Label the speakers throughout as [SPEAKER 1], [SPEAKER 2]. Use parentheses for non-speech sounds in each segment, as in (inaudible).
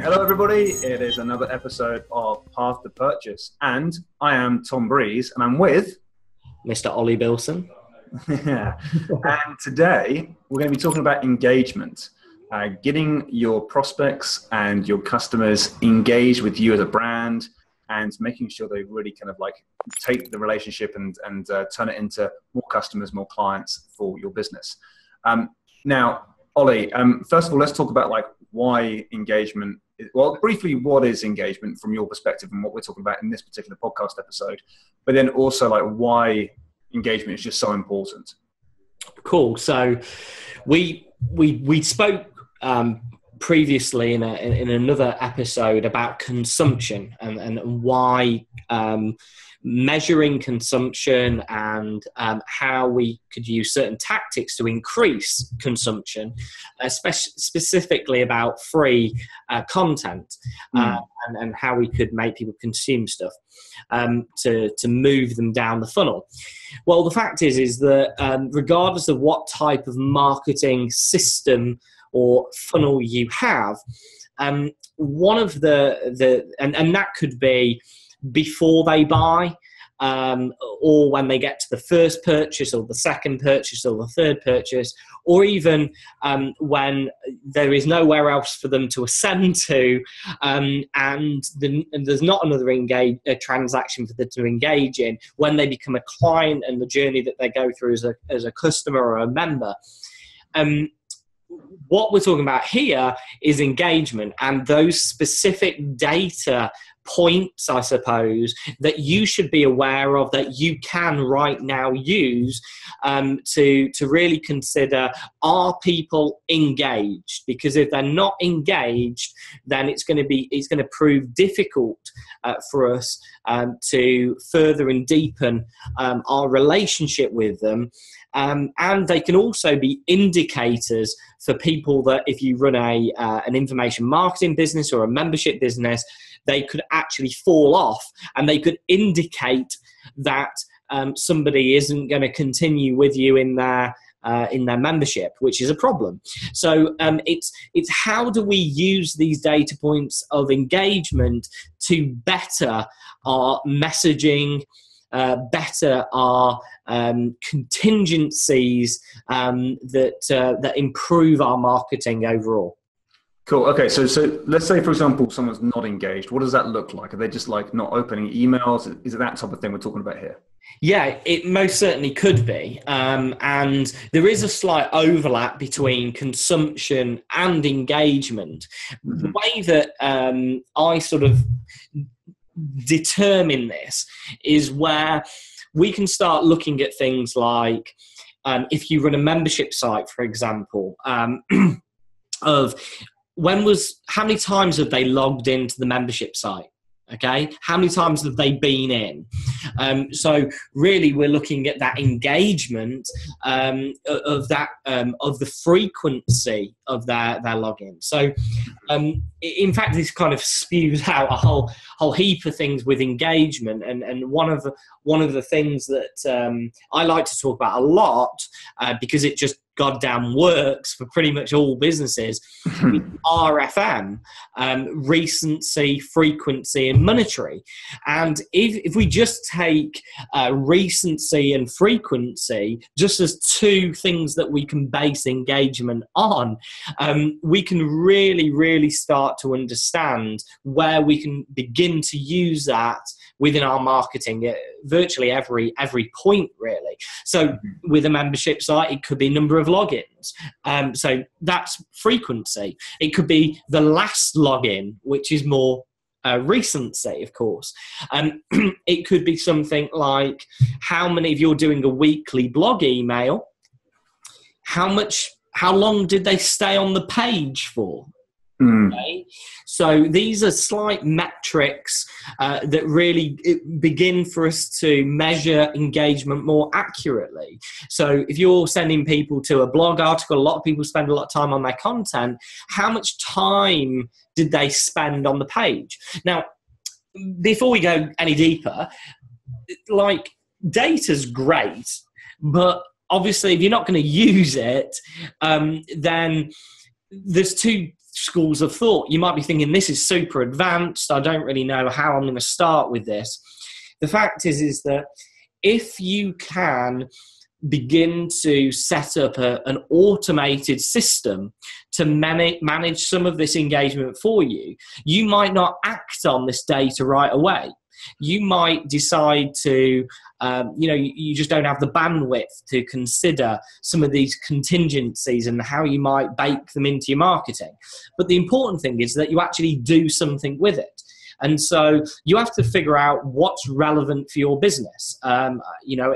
[SPEAKER 1] Hello, everybody. It is another episode of Path to Purchase, and I am Tom Breeze, and I'm with
[SPEAKER 2] Mr. Oli Billson. (laughs)
[SPEAKER 1] yeah. and today we're going to be talking about engagement, uh, getting your prospects and your customers engaged with you as a brand, and making sure they really kind of like take the relationship and and uh, turn it into more customers, more clients for your business. Um, now, Oli, um, first of all, let's talk about like why engagement well, briefly, what is engagement from your perspective and what we're talking about in this particular podcast episode, but then also like why engagement is just so important.
[SPEAKER 2] Cool. So we we we spoke um, previously in, a, in another episode about consumption and, and why um, measuring consumption and um, how we could use certain tactics to increase consumption, especially specifically about free uh, content uh, mm. and, and, how we could make people consume stuff um, to, to move them down the funnel. Well, the fact is, is that um, regardless of what type of marketing system or funnel you have, um, one of the the and, and that could be before they buy um, or when they get to the first purchase or the second purchase or the third purchase, or even um, when there is nowhere else for them to ascend to um, and, the, and, there's not another engage, a transaction for them to engage in, when they become a client and the journey that they go through as a, as a customer or a member. What we're talking about here is engagement and those specific data points, I suppose, that you should be aware of that you can right now use um, to to really consider: Are people engaged? Because if they're not engaged, then it's going to be it's going to prove difficult uh, for us um, to further and deepen um, our relationship with them. Um, and they can also be indicators for people that if you run a uh, an information marketing business or a membership business, they could actually fall off and they could indicate that um, somebody isn't going to continue with you in their uh, in their membership, which is a problem. So um, it's it's how do we use these data points of engagement to better our messaging, uh, better our um, contingencies um, that uh, that improve our marketing overall.
[SPEAKER 1] Cool. Okay. So, so let's say, for example, someone's not engaged. What does that look like? Are they just like not opening emails? Is it that type of thing we're talking about here?
[SPEAKER 2] Yeah, it most certainly could be. Um, and there is a slight overlap between consumption and engagement. Mm-hmm. The way that um, I sort of determine this is where we can start looking at things like um, if you run a membership site, for example, um, (clears throat) of when was how many times have they logged into the membership site? Okay how many times have they been in? Um, so really we're looking at that engagement um, of that um, of the frequency of their their login. So um, in fact this kind of spews (laughs) out a whole whole heap of things with engagement. And and one of the one of the things that um, I like to talk about a lot uh, because it just goddamn works for pretty much all businesses. (laughs) RFM, um, recency, frequency, and monetary. And if, if we just take uh, recency and frequency just as two things that we can base engagement on, um, we can really, really start to understand where we can begin to use that within our marketing at virtually every every point really so mm-hmm. with a membership site it could be number of logins um, so that's frequency it could be the last login which is more uh, recency, of course. Um, (clears throat) it could be something like how many of you are doing a weekly blog email? How much? How long did they stay on the page for? Mm. Okay? So these are slight metrics uh, that really begin for us to measure engagement more accurately. So if you're sending people to a blog article, a lot of people spend a lot of time on their content. How much time did they spend on the page? Now, before we go any deeper, like data's great But obviously, if you're not going to use it, um, then there's two schools of thought. You might be thinking, this is super advanced. I don't really know how I'm going to start with this. The fact is, is that if you can begin to set up a, an automated system to manage, manage some of this engagement for you, you might not act on this data right away. You might decide to, um, you know, you, you just don't have the bandwidth to consider some of these contingencies and how you might bake them into your marketing. But the important thing is that you actually do something with it. And so you have to figure out what's relevant for your business. Um, you know,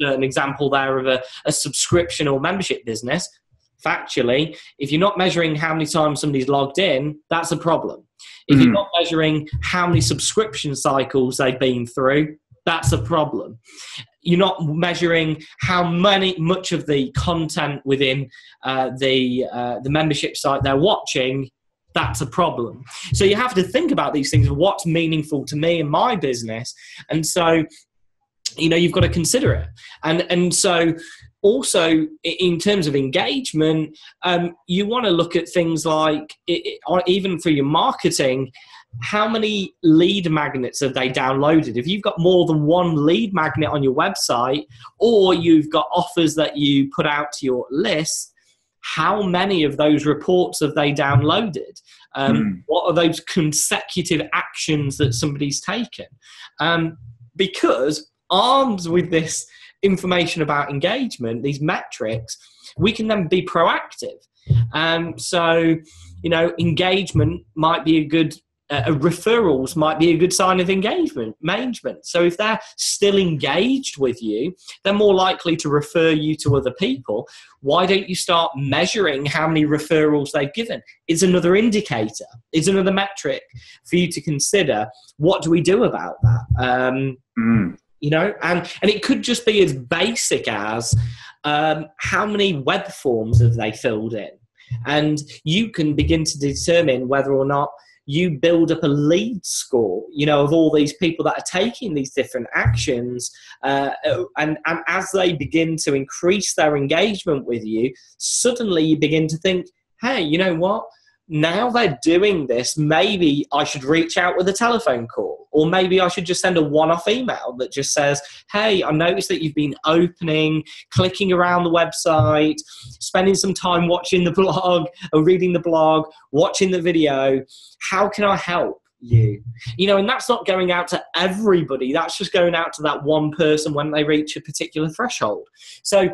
[SPEAKER 2] an example there of a, a subscription or membership business. Factually, if you're not measuring how many times somebody's logged in, that's a problem. If mm you're not measuring how many subscription cycles they've been through, that's a problem. You're not measuring how many much of the content within uh, the uh, the membership site they're watching that's a problem. So you have to think about these things. What's meaningful to me and my business? And so, you know, you've got to consider it. And and so also in terms of engagement, um, you want to look at things like it, it, even for your marketing. How many lead magnets have they downloaded? If you've got more than one lead magnet on your website, or you've got offers that you put out to your list, how many of those reports have they downloaded? Um, mm. What are those consecutive actions that somebody's taken? Um, because armed with this information about engagement, these metrics, we can then be proactive. Um, so, you know, engagement might be a good uh, referrals might be a good sign of engagement management. So if they're still engaged with you they're more likely to refer you to other people. Why don't you start measuring how many referrals they've given? It's another indicator. It's another metric for you to consider. What do we do about that? Um, mm. You know and and it could just be as basic as um, how many web forms have they filled in and you can begin to determine whether or not you build up a lead score, you know, of all these people that are taking these different actions. Uh, and, and as they begin to increase their engagement with you, suddenly you begin to think, hey, you know what? Now they're doing this, maybe I should reach out with a telephone call, or maybe I should just send a one off email that just says, Hey, I noticed that you've been opening, clicking around the website, spending some time watching the (laughs) blog or reading the blog, watching the video. How can I help? you you know and that's not going out to everybody that's just going out to that one person when they reach a particular threshold so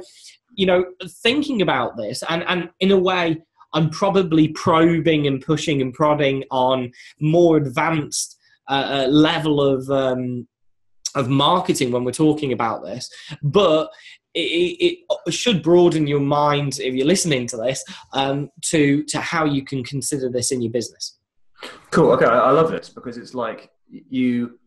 [SPEAKER 2] you know thinking about this and and in a way I'm probably probing and pushing and prodding on more advanced uh, uh, level of um, of marketing when we're talking about this, but it, it, should broaden your mind if you're listening to this um, to to how you can consider this in your business.
[SPEAKER 1] Cool. Okay, I love this because it's like you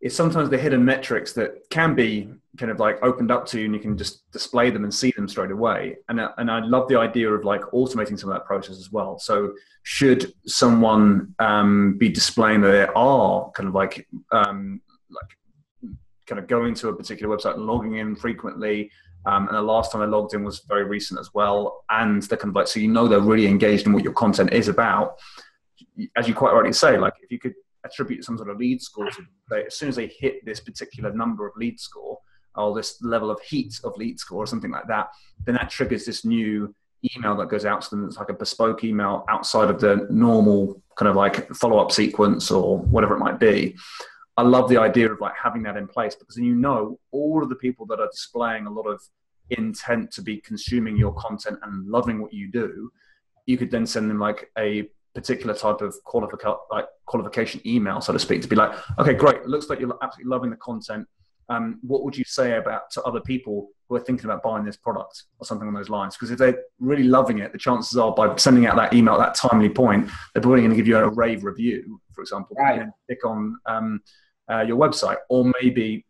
[SPEAKER 1] it's sometimes the hidden metrics that can be kind of like opened up to you and you can just display them and see them straight away and, uh, and i love the idea of like automating some of that process as well so should someone um, be displaying that they are kind of like um, like kind of going to a particular website and logging in frequently um, and the last time I logged in was very recent as well. And they're kind of like, so you know they're really engaged in what your content is about. As you quite rightly say, like if you could attribute some sort of lead score to them. as soon as they hit this particular number of lead score or this level of heat of lead score or something like that, then that triggers this new email that goes out to them. It's like a bespoke email outside of the normal kind of like follow up sequence or whatever it might be. I love the idea of like having that in place because you know all of the people that are displaying a lot of intent to be consuming your content and loving what you do, you could then send them like a particular type of qualification, like qualification email, so to speak, to be like, okay, great, it looks like you're absolutely loving the content. Um, what would you say about to other people who are thinking about buying this product or something on those lines? Because if they're really loving it, the chances are by sending out that email at that timely point, they're probably going to give you a rave review, for example, right. and click on um, uh, your website, or maybe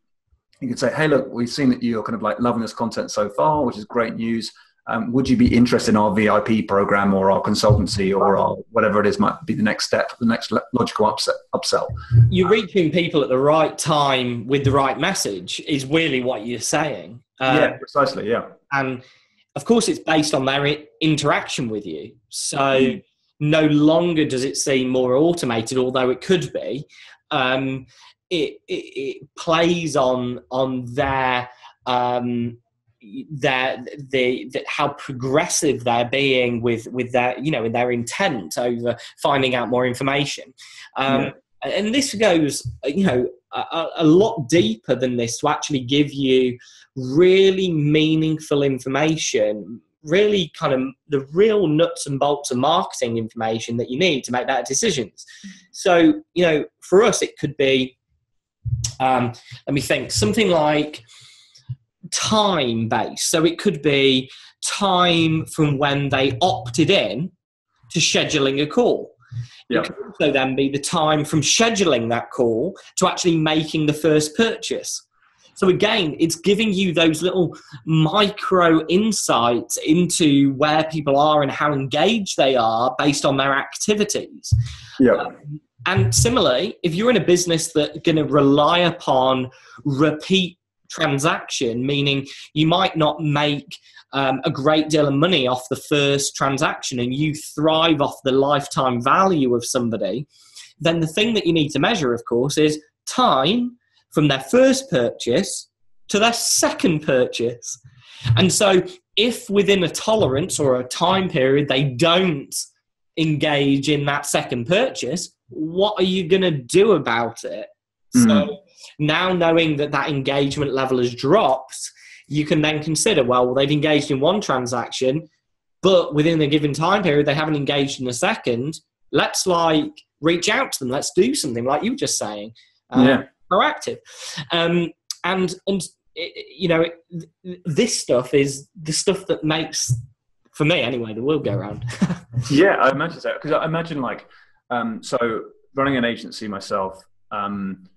[SPEAKER 1] you could say, hey, look, we've seen that you're kind of like loving this content so far, which is great news um, would you be interested in our VIP program or our consultancy or our, whatever it is might be the next step, the next logical upsell?
[SPEAKER 2] You're reaching people at the right time with the right message is really what you're saying.
[SPEAKER 1] Uh, yeah, precisely. Yeah.
[SPEAKER 2] And of course, it's based on their interaction with you. So mm. no longer does it seem more automated, although it could be. Um, it, it, it, plays on on their um, their the, the, how progressive they're being with with their you know in their intent over finding out more information um, yeah. and this goes you know a, a, lot deeper than this to actually give you really meaningful information really kind of the real nuts and bolts of marketing information that you need to make better decisions so you know for us it could be um, let me think something like time based. So it could be time from when they opted in to scheduling a call. It could also then be the time from scheduling that call to actually making the first purchase. So again, it's giving you those little micro insights into where people are and how engaged they are based on their activities.
[SPEAKER 1] Yeah. Um,
[SPEAKER 2] and similarly, if you're in a business that's going to rely upon repeat transaction, meaning you might not make um, a great deal of money off the first transaction and you thrive off the lifetime value of somebody, then the thing that you need to measure, of course, is time from their first purchase to their second purchase. And so, if within a tolerance or a time period they don't engage in that second purchase, what are you going to do about it? Mm. So, now knowing that that engagement level has dropped, you can then consider, well, they've engaged in one transaction, but within a given time period, they haven't engaged in a second. Let's like reach out to them. Let's do something like you were just saying.
[SPEAKER 1] Um, yeah.
[SPEAKER 2] Proactive. Um, and, and, you know, this stuff is the stuff that makes, for me anyway, the world go round. (laughs)
[SPEAKER 1] yeah, I imagine so. Because I imagine like, um, so running an agency myself, um,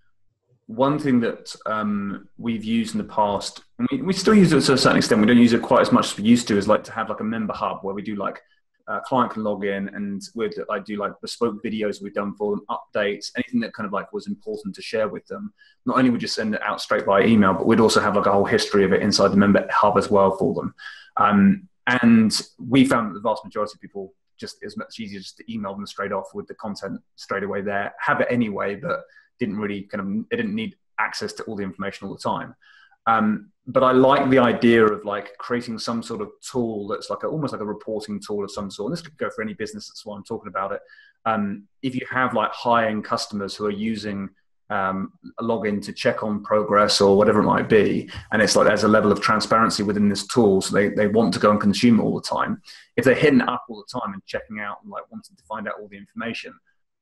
[SPEAKER 1] one thing that um, we've used in the past, and we, we still use it to a certain extent. We don't use it quite as much as we used to. Is like to have like a member hub where we do like a client can log in and we'd do like bespoke videos we've done for them, updates, anything that kind of like was important to share with them. Not only would you send it out straight by email, but we'd also have like a whole history of it inside the member hub as well for them. Um, and we found that the vast majority of people just it's much easier just to email them straight off with the content straight away there. Have it anyway, but didn't really kind of it didn't need access to all the information all the time. Um, but I like the idea of like creating some sort of tool that's like a, almost like a reporting tool of some sort. And this could go for any business. That's why I'm talking about it. Um, if you have like high end customers who are using um, a login to check on progress or whatever it might be, and it's like there's a level of transparency within this tool, so they, they want to go and consume all the time. If they're hitting up all the time and checking out and like wanting to find out all the information,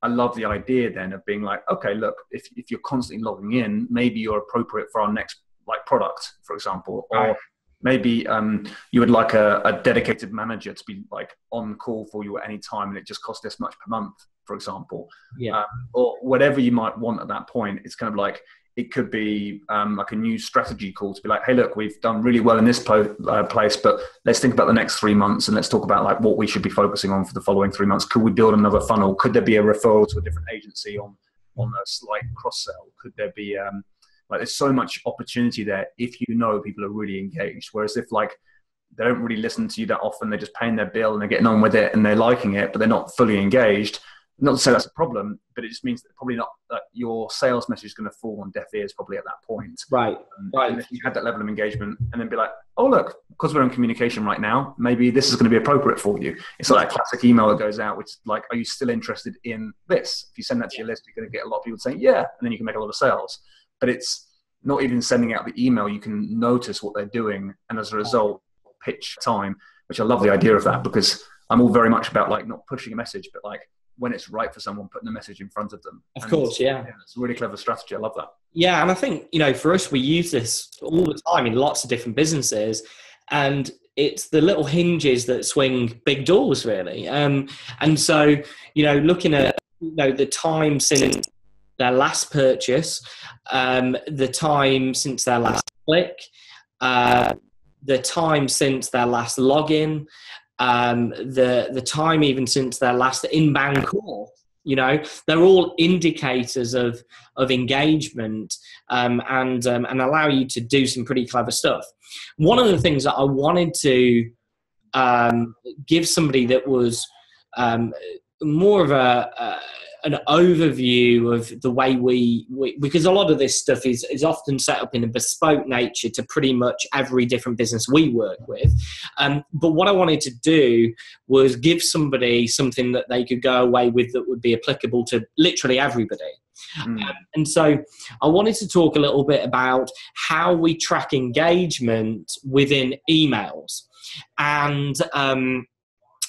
[SPEAKER 1] I love the idea then of being like, okay, look, if, if you're constantly logging in, maybe you're appropriate for our next like product, for example, or maybe um, you would like a, a, dedicated manager to be like on call for you at any time, and it just costs this much per month, for example,
[SPEAKER 2] yeah, um,
[SPEAKER 1] or whatever you might want at that point. It's kind of like it could be um, like a new strategy call to be like, hey, look, we've done really well in this po- uh, place, but let's think about the next three months and let's talk about like what we should be focusing on for the following three months. Could we build another funnel? Could there be a referral to a different agency on on a slight cross sell? Could there be um, like there's so much opportunity there if you know people are really engaged. Whereas if like they don't really listen to you that often, they're just paying their bill and they're getting on with it and they're liking it, but they're not fully engaged not to say that's a problem, but it just means that probably not that your sales message is going to fall on deaf ears probably at that point.
[SPEAKER 2] Right.
[SPEAKER 1] Um,
[SPEAKER 2] right.
[SPEAKER 1] If you had that level of engagement and then be like, oh, look, because we're in communication right now, maybe this is going to be appropriate for you. It's like a classic email that goes out, which is like, are you still interested in this? If you send that to your list, you're going to get a lot of people saying, yeah, and then you can make a lot of sales. But it's not even sending out the email, you can notice what they're doing. And as a result, pitch time, which I love the idea of that because I'm all very much about like not pushing a message, but like when it's right for someone, putting the message in front of them.
[SPEAKER 2] Of and course, yeah.
[SPEAKER 1] yeah. It's a really clever strategy. I love that.
[SPEAKER 2] Yeah, and I think you know, for us, we use this all the time in lots of different businesses, and it's the little hinges that swing big doors, really. Um, and so, you know, looking at you know the time since their last purchase, um, the time since their last click, uh, the time since their last login, um, the the time even since their last inbound call. you know they're all indicators of of engagement um, and um, and allow you to do some pretty clever stuff one of the things that i wanted to um, give somebody that was um, more of a, a an overview of the way we, we, because a lot of this stuff is, is often set up in a bespoke nature to pretty much every different business we work with. Um, but what I wanted to do was give somebody something that they could go away with that would be applicable to literally everybody. Mm. Um, and so I wanted to talk a little bit about how we track engagement within emails. And um,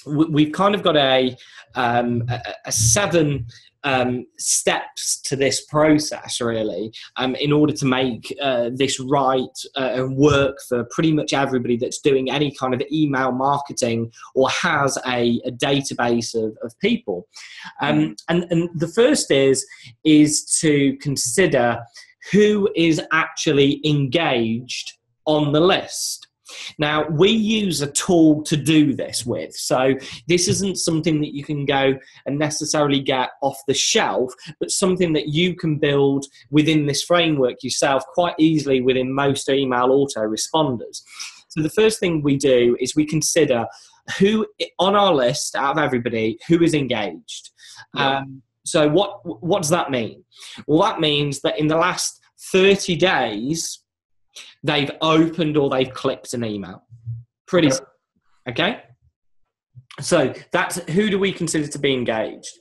[SPEAKER 2] we've kind of got a, um, a, seven um, steps to this process really um, in order to make uh, this right uh, and work for pretty much everybody that's doing any kind of email marketing or has a, a database of, of people. Um, and, and the first is is to consider who is actually engaged on the list now, we use a tool to do this with. So, this isn't something that you can go and necessarily get off the shelf, but something that you can build within this framework yourself quite easily within most email autoresponders. So, the first thing we do is we consider who on our list out of everybody who is engaged. Yeah. Um, so, what, what does that mean? Well, that means that in the last 30 days, they've opened or they've clicked an email. Pretty okay. okay? So that's who do we consider to be engaged?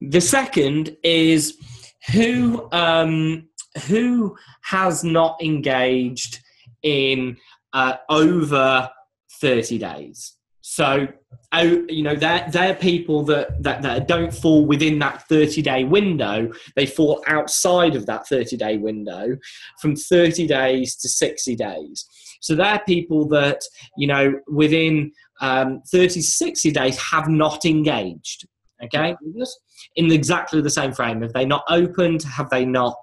[SPEAKER 2] The second is who um, who has not engaged in uh, over 30 days. So, oh, you know, they're, they're people that, that, that don't fall within that 30 day window. They fall outside of that 30 day window from 30 days to 60 days. So they're people that, you know, within um, 30 60 days have not engaged. Okay. In exactly the same frame. Have they not opened? Have they not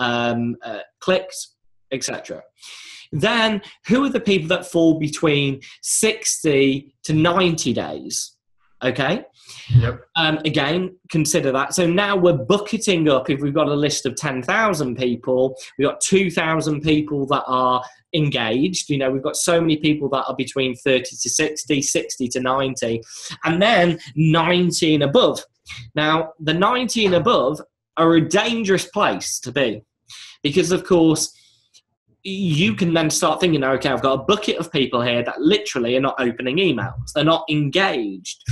[SPEAKER 2] um, uh, clicked? Etc. Then, who are the people that fall between 60 to 90 days? Okay.
[SPEAKER 1] Yep.
[SPEAKER 2] Um, again, consider that. So now we're bucketing up. If we've got a list of 10,000 people, we've got 2,000 people that are engaged. You know, we've got so many people that are between 30 to 60, 60 to 90, and then 90 and above. Now, the 90 and above are a dangerous place to be because, of course, you can then start thinking, okay, I've got a bucket of people here that literally are not opening emails. They're not engaged.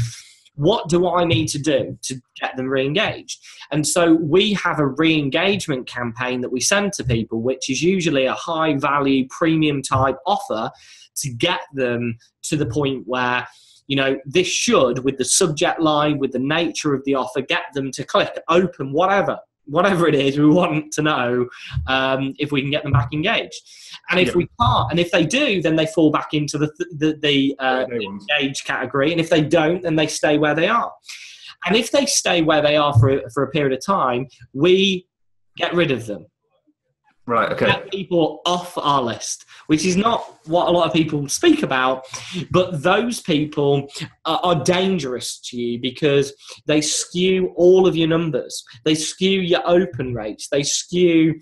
[SPEAKER 2] What do I need to do to get them re engaged? And so we have a re engagement campaign that we send to people, which is usually a high value premium type offer to get them to the point where you know this should with the subject line with the nature of the offer get them to click open whatever whatever it is, we want to know um, if we can get them back engaged. And if yeah. we can't, and if they do, then they fall back into the the, the uh, category. And if they don't, then they stay where they are. And if they stay where they are for for a period of time, we get rid of them.
[SPEAKER 1] Right. Okay.
[SPEAKER 2] Get people off our list, which is not what a lot of people speak about, but those people are, are, dangerous to you because they skew all of your numbers. They skew your open rates. They skew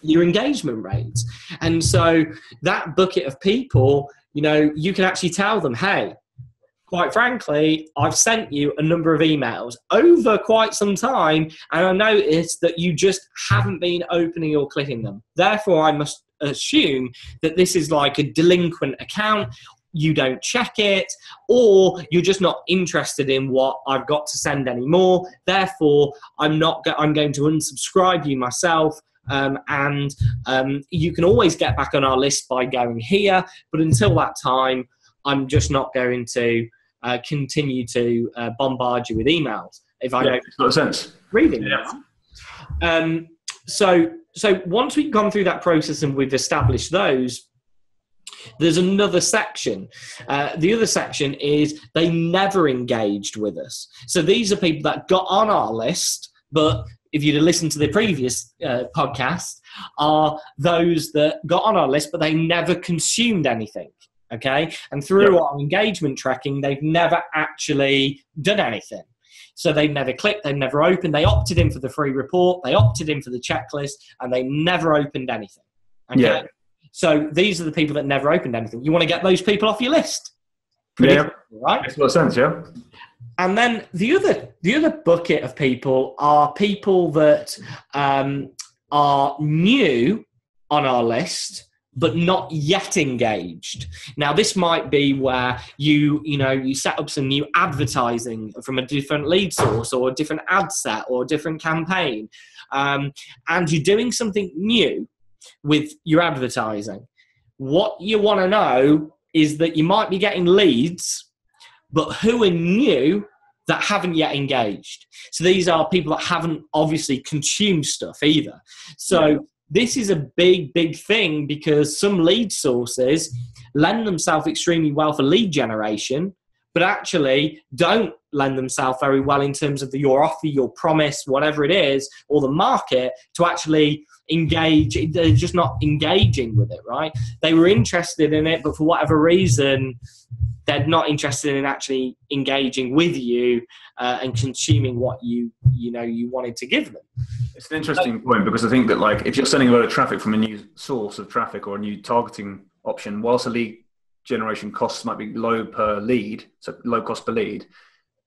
[SPEAKER 2] your engagement rates, and so that bucket of people, you know, you can actually tell them, hey, quite frankly, I've sent you a number of emails over quite some time, and I noticed that you just haven't been opening or clicking them. Therefore, I must assume that this is like a delinquent account. You don't check it, or you're just not interested in what I've got to send anymore. Therefore, I'm not. Go- I'm going to unsubscribe you myself. Um, and um, you can always get back on our list by going here. But until that time, I'm just not going to uh, continue to uh, bombard you with emails if I
[SPEAKER 1] yeah, don't sense.
[SPEAKER 2] reading yeah. Um, so, so once we've gone through that process and we've established those, there's another section. Uh, the other section is they never engaged with us. So these are people that got on our list, but if you'd have listened to the previous uh, podcast, are those that got on our list, but they never consumed anything okay and through our engagement tracking they've never actually done anything So they've never clicked, they've never opened. They opted in for the free report, they opted in for the checklist, and they never opened anything.
[SPEAKER 1] Okay? Yeah.
[SPEAKER 2] So these are the people that never opened anything. You want to get those people off your list.
[SPEAKER 1] Yeah. Right. Makes a lot of sense. Yeah.
[SPEAKER 2] And then the other the other bucket of people are people that um, are new on our list but not yet engaged. Now, this might be where you, you know, you set up some new advertising from a different lead source or a different ad set or a different campaign, um, and you're doing something new with your advertising. What you want to know is that you might be getting leads, but who are new that haven't yet engaged. So these are people that haven't obviously consumed stuff either. So yeah this is a big, big thing because some lead sources lend themselves extremely well for lead generation, but actually don't lend themselves very well in terms of the, your offer, your promise, whatever it is, or the market to actually engage. They're just not engaging with it, right? They were interested in it, but for whatever reason, they're not interested in actually engaging with you uh, and consuming what you you know you wanted to give them.
[SPEAKER 1] It's an interesting point because I think that like if you're sending a lot of traffic from a new source of traffic or a new targeting option, whilst a lead generation costs might be low per lead, so low cost per lead,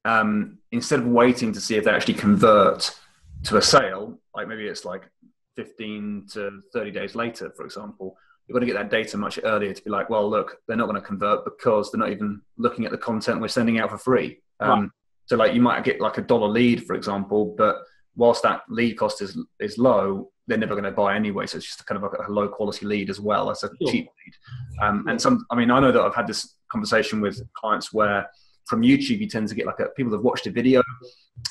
[SPEAKER 1] um, instead of waiting to see if they actually convert to a sale, like maybe it's like 15 to 30 days later, for example, you've got to get that data much earlier to be like, well, look, they're not going to convert because they're not even looking at the content we're sending out for free. Um, right. So, like, you might get like a dollar lead, for example, but whilst that lead cost is is low, they're never going to buy anyway. So it's just kind of like a low quality lead as well as a sure. cheap lead. Um, and some, I mean, I know that I've had this conversation with clients where from YouTube you tend to get like a, people have watched a video.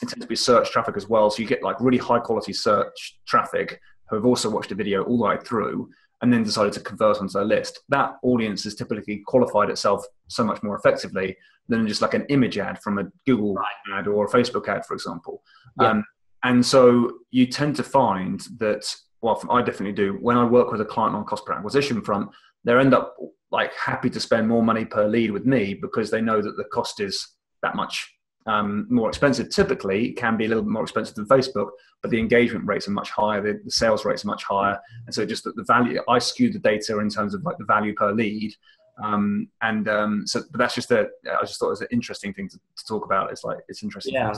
[SPEAKER 1] It tends to be search traffic as well, so you get like really high quality search traffic who have also watched a video all the way through and then decided to convert onto their list. That audience has typically qualified itself so much more effectively than just like an image ad from a Google right. ad or a Facebook ad, for example. Yeah. Um, and so you tend to find that, well, I definitely do. When I work with a client on cost per acquisition front, they end up like happy to spend more money per lead with me because they know that the cost is that much um, more expensive. Typically, it can be a little bit more expensive than Facebook, but the engagement rates are much higher, the, the sales rates are much higher, and so just that the value. I skew the data in terms of like the value per lead, um, and um, so but that's just a. I just thought it was an interesting thing to, to talk about. It's like it's interesting.
[SPEAKER 2] Yeah,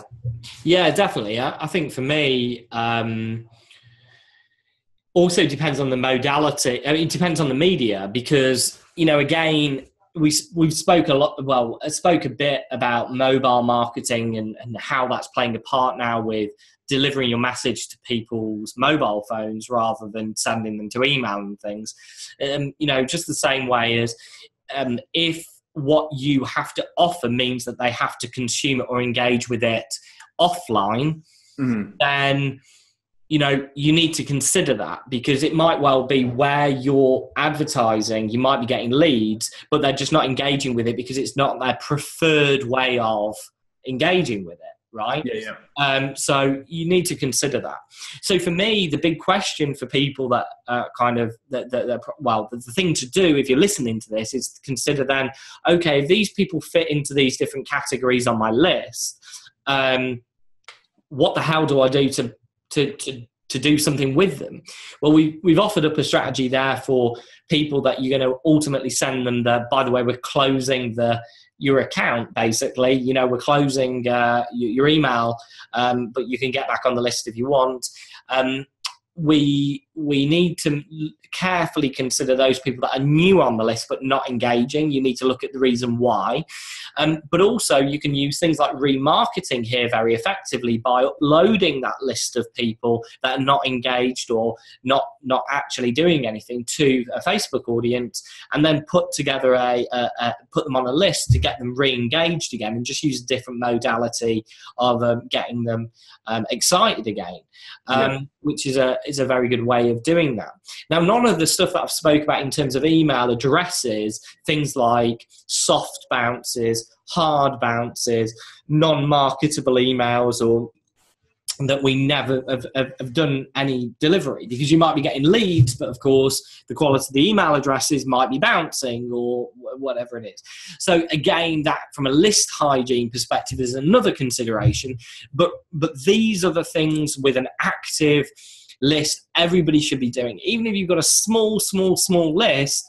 [SPEAKER 2] yeah, definitely. I, I think for me. Um, also depends on the modality. I mean, it depends on the media because you know, again, we we spoke a lot. Well, I spoke a bit about mobile marketing and, and how that's playing a part now with delivering your message to people's mobile phones rather than sending them to email and things. Um, you know, just the same way as um, if what you have to offer means that they have to consume it or engage with it offline, mm-hmm. then you know you need to consider that because it might well be where you're advertising you might be getting leads but they're just not engaging with it because it's not their preferred way of engaging with it right
[SPEAKER 1] yeah,
[SPEAKER 2] yeah. Um, so you need to consider that so for me the big question for people that uh, kind of that, that, that, well the thing to do if you're listening to this is to consider then okay if these people fit into these different categories on my list um, what the hell do i do to to, to to do something with them. Well, we, we've offered up a strategy there for people that you're going to ultimately send them the, by the way, we're closing the, your account basically, you know, we're closing uh, your, your, email, um, but you can get back on the list if you want. Um, we we need to carefully consider those people that are new on the list but not engaging. You need to look at the reason why. Um, but also, you can use things like remarketing here very effectively by uploading that list of people that are not engaged or not not actually doing anything to a Facebook audience, and then put together a, a, a put them on a list to get them re-engaged again, and just use a different modality of um, getting them um, excited again, um, yeah. which is a is a very good way of doing that. Now, none of the stuff that I've spoke about in terms of email addresses, things like soft bounces, hard bounces, non-marketable emails, or that we never have, have, have, done any delivery because you might be getting leads, but of course the quality of the email addresses might be bouncing or whatever it is. So again, that from a list hygiene perspective is another consideration. But but these are the things with an active list everybody should be doing. Even if you've got a small, small, small list,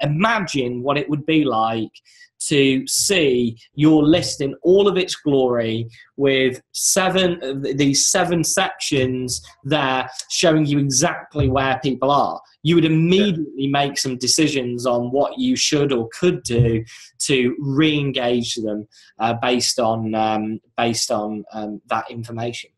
[SPEAKER 2] imagine what it would be like to see your list in all of its glory with seven these seven sections there showing you exactly where people are you would immediately make some decisions on what you should or could do to re-engage them uh, based on um, based on um, that information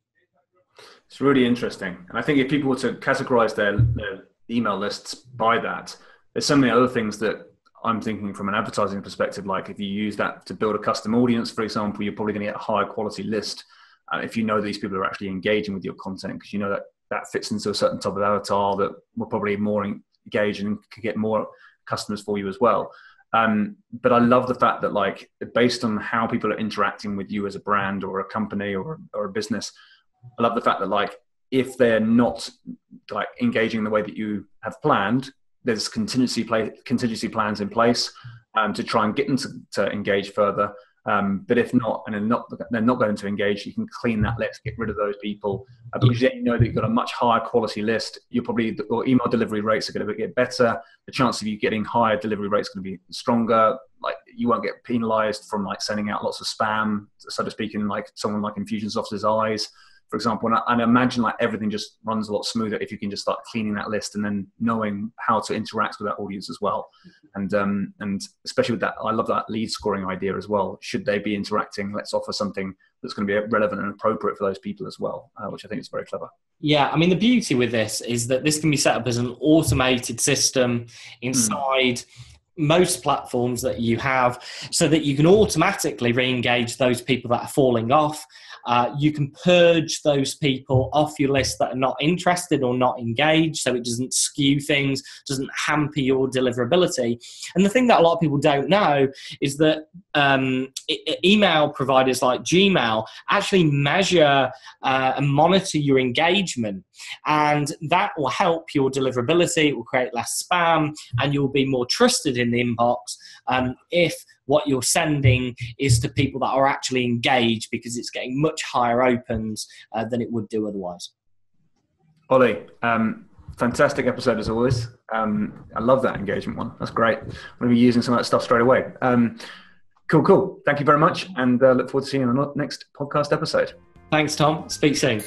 [SPEAKER 1] it's really interesting and i think if people were to categorize their, their email lists by that there's so many other things that I'm thinking from an advertising perspective, like if you use that to build a custom audience, for example, you're probably going to get a higher quality list uh, if you know these people are actually engaging with your content because you know that that fits into a certain type of avatar that will probably more engage and could get more customers for you as well. Um, but I love the fact that like based on how people are interacting with you as a brand or a company or, or a business, I love the fact that like if they're not like engaging the way that you have planned, there's contingency play, contingency plans in place um, to try and get them to, to engage further. Um, but if not, and they're not, they're not going to engage, you can clean that list, get rid of those people, uh, because then you know that you've got a much higher quality list. You're probably your email delivery rates are going to get better. The chance of you getting higher delivery rates going to be stronger. Like you won't get penalised from like sending out lots of spam, so to speak, in like someone like Infusionsoft's eyes for example. And I, and I, imagine like everything just runs a lot smoother if you can just start cleaning that list and then knowing how to interact with that audience as well. And um, and especially with that, I love that lead scoring idea as well. Should they be interacting? Let's offer something that's going to be relevant and appropriate for those people as well, uh, which I think is very clever.
[SPEAKER 2] Yeah, I mean the beauty with this is that this can be set up as an automated system inside. Mm most platforms that you have so that you can automatically re-engage those people that are falling off uh, you can purge those people off your list that are not interested or not engaged so it doesn't skew things, doesn't hamper your deliverability. And the thing that a lot of people don't know is that um, email providers like Gmail actually measure uh, and monitor your engagement. And that will help your deliverability, it will create less spam, and you'll be more trusted in the inbox um, if what you're sending is to people that are actually engaged because it's getting much higher opens uh, than it would do otherwise.
[SPEAKER 1] Oli, um, fantastic episode as always. Um, I love that engagement one. That's great. I'm going to be using some of that stuff straight away. Um, cool, cool. Thank you very much, and uh, look forward to seeing you on the next podcast episode.
[SPEAKER 2] Thanks, Tom. Speak soon.